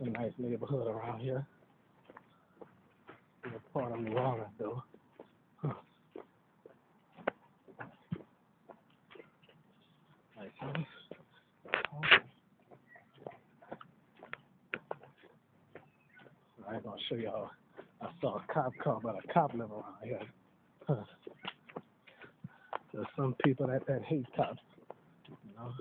a nice neighborhood around here. In a part of New Orleans, though. Huh. Nice house. I ain't gonna show y'all. I saw a cop car, but a cop live around here. Huh. There's some people that, that hate cops, you know.